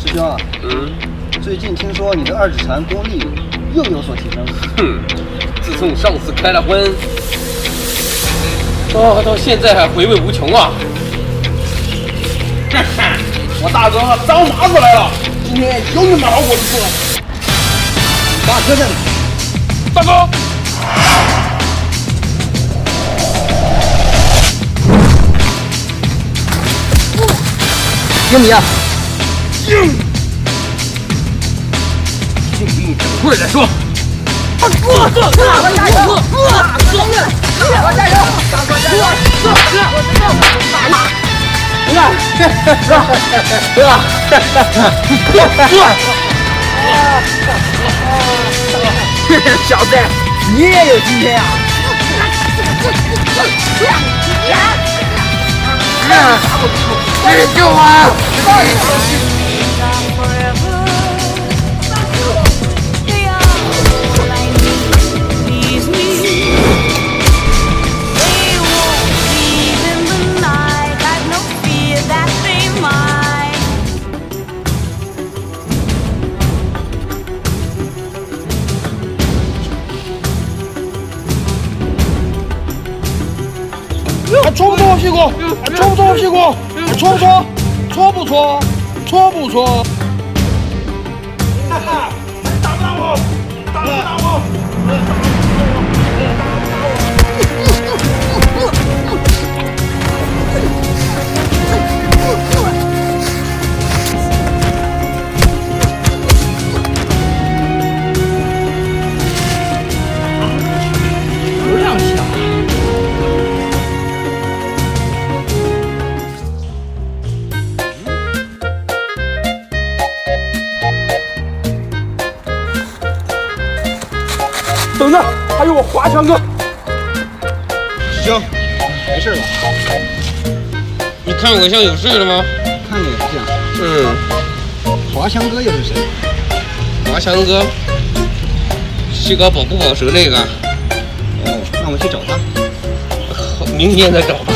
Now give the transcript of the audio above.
师兄啊，嗯，最近听说你的二指禅功力又有所提升。哼，自从上次开了荤，哦，到现在还回味无穷啊！哈哈，我大哥张麻子来了，今天有你们好果子吃。大哥在哪？大哥。英米啊！英，先给你整会儿再说。大哥加油！大哥加油！大哥加油！大哥加油！大哥加油！哥哥哥！大妈！哥哥哥哥！小子，你也有今天啊！你救我！还搓不搓我屁股？还搓不搓我屁股？还搓不搓？搓不搓？搓不搓？哈哈，打不打我？打不打我？等着，还有我华强哥。师兄，没事吧？你看我像有事了吗？看着也不像。嗯，华强哥又是谁？华强哥，是搞保不保蛇那个，哦，那我去找他。明天再找吧。